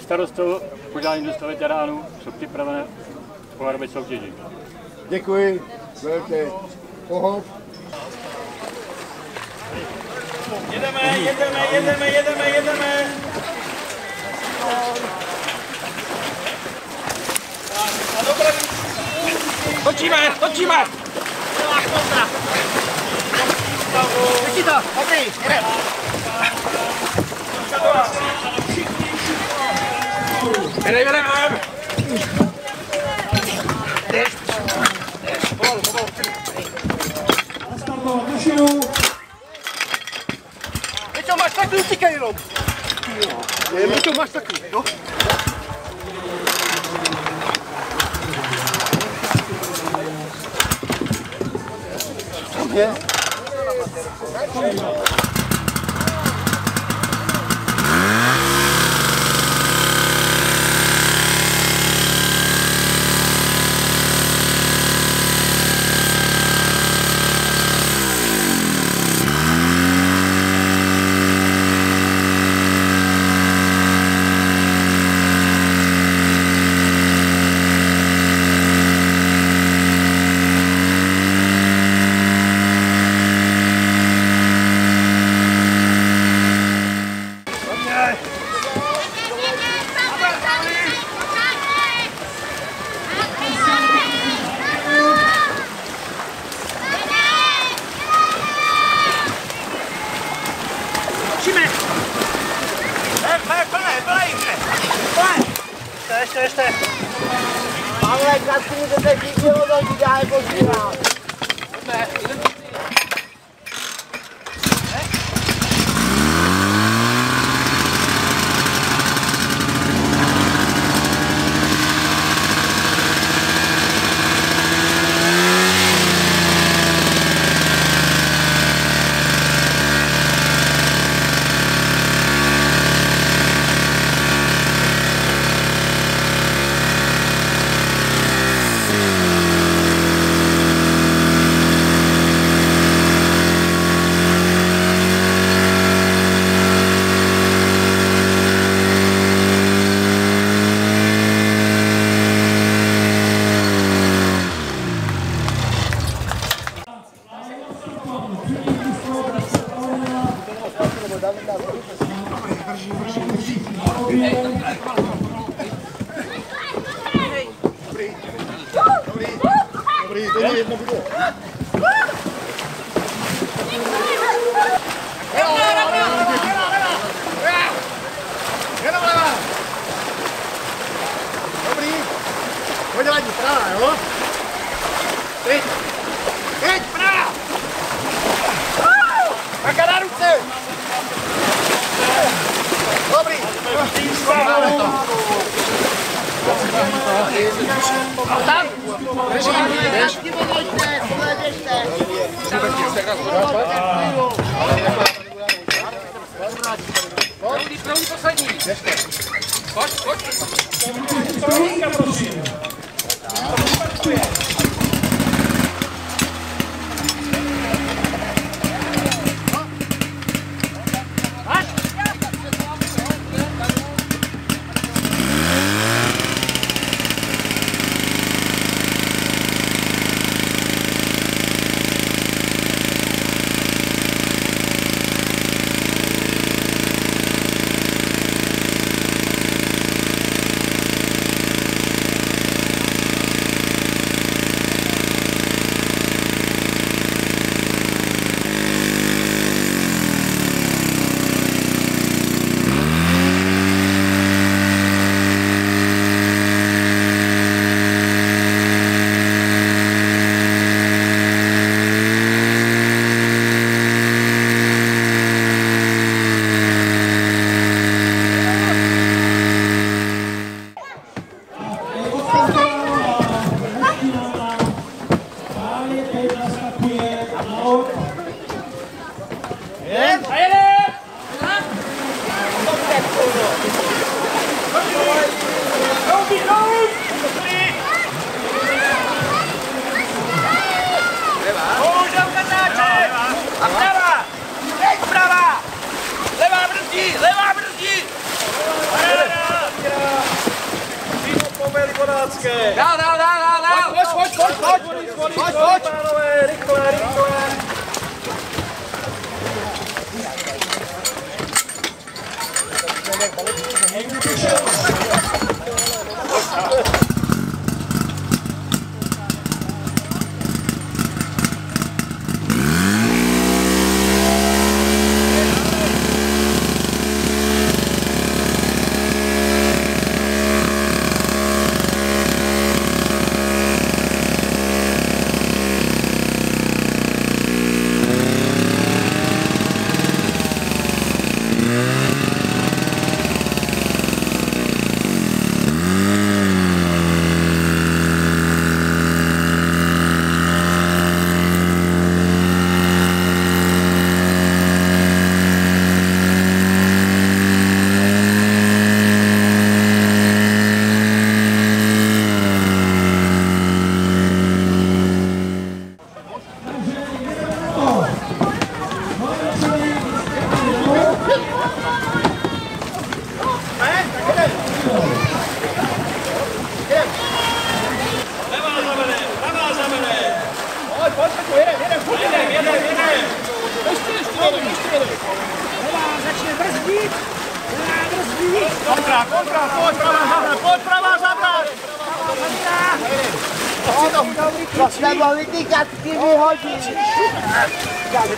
starostou podání družstva veteránů jsou připravené pohárové soutěži. Děkuji, velké pohov. Jedeme, jedeme, jedeme, jedeme, jedeme. A dobré. Točíme, točíme. Vidí to, dobrý. Jedeme, Mucho más sacrificado. Mucho más sacrificado. Bien. Hladit, práva, jo? Teď. Teď, prava. Taká na ruce. Dobrý. Máme to. A tam. Drží, jdeš. Běžte, běžte. První, první, poslední. Pojď, pojď. Placke. Nou, nou, nou, nou, wacht wacht wacht wacht watch. Watch, Nossa, vai ali tem gato que me rodinha. Gato.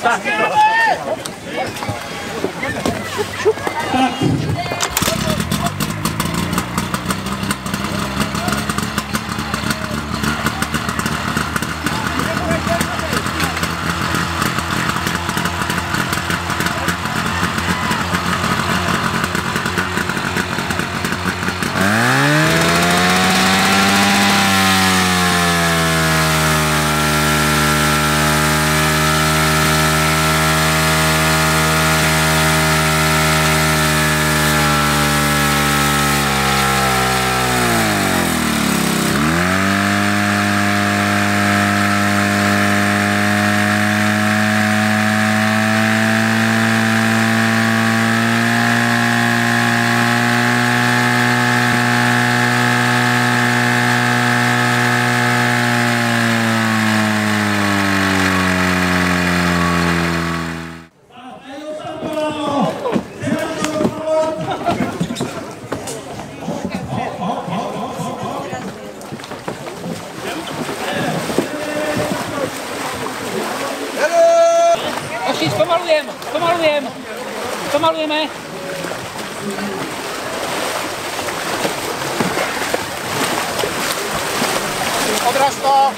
Odraz to!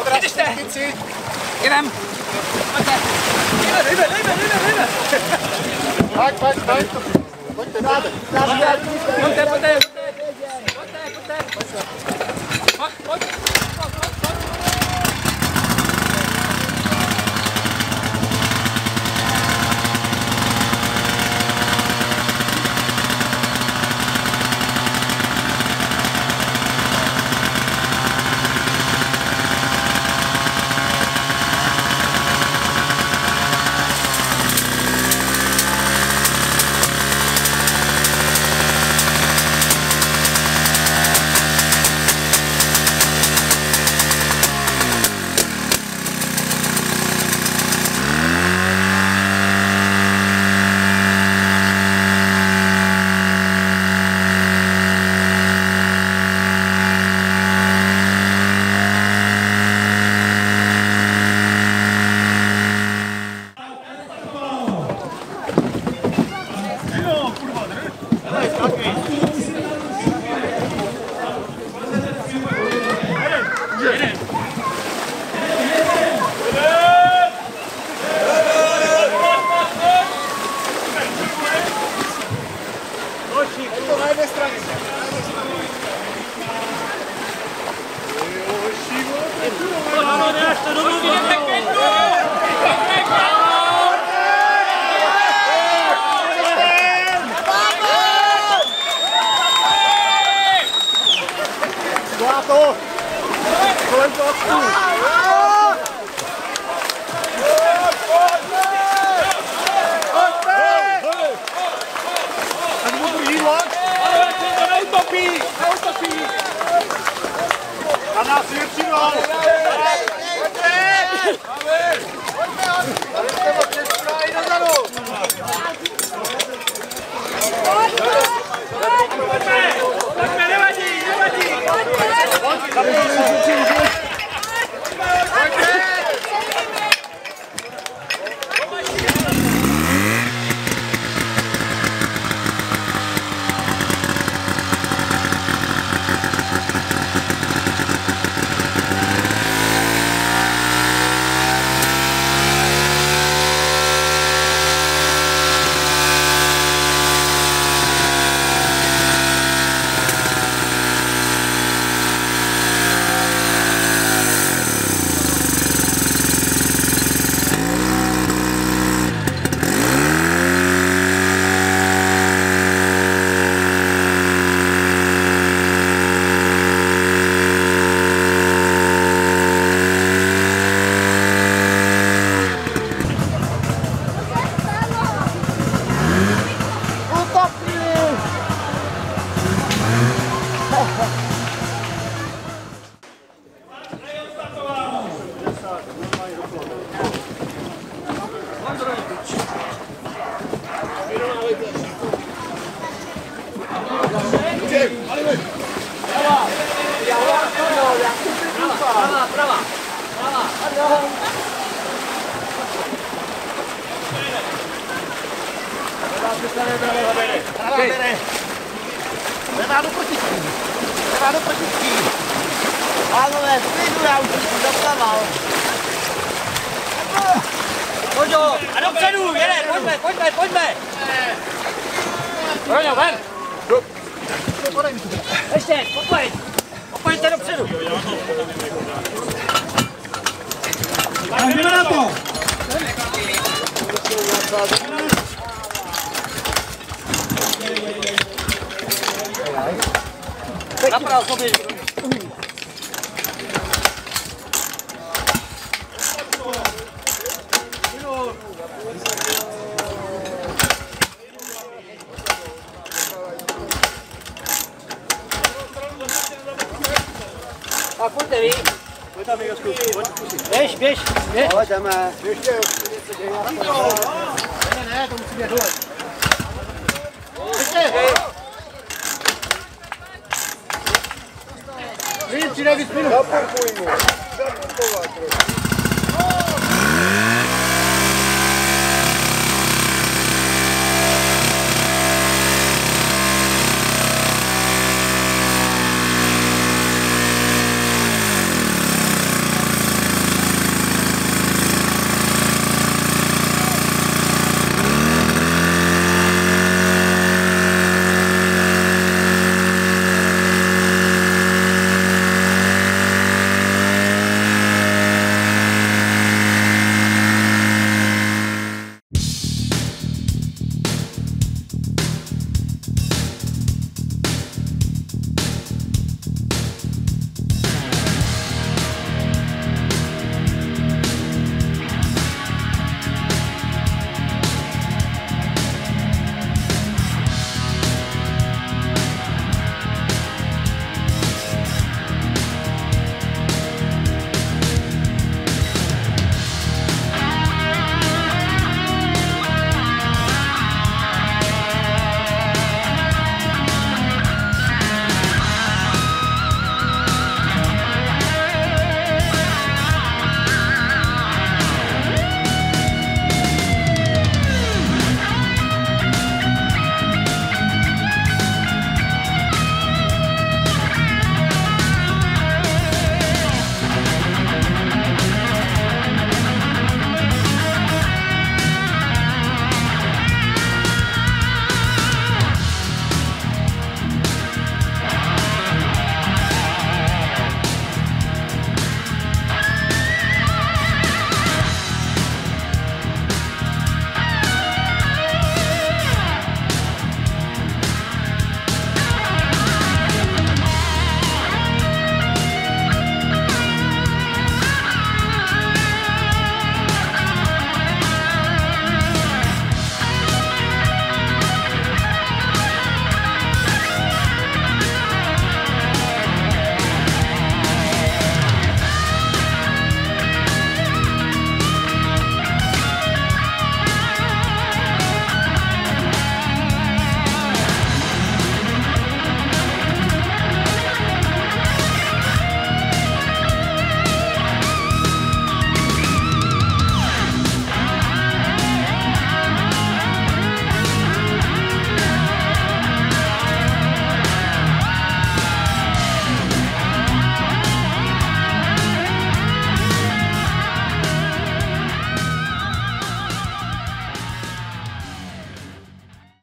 Odraz to! Idem! Rüber, rüber, rüber, rüber, rüber! Tak, tak, tak! Poďte, dáte! Poďte, poďte! Poďte, poďte! Poďte, poďte! Ja, Papi! Anna, sie hat sie noch! Levá do protičky. Levá do protičky. Pánové, v klidu, já už jsem zaplaval. Koďo, a dopředu, jede, pojďme, pojďme, pojďme. Roňo, ven! Ještě, pojď. Pojďte dopředu. Jdeme na to. Dá pra só um beijo. Ah, puta aí. Puta amiga, desculpa. Beijo, beijo. Beijo. Olha, mas... Beijo, Deus. Beijo, Deus. Beijo, Deus. Beijo, Deus. Beijo, Deus. ჭირაგის მინო. დაფურკუინო. დაფურკუვა.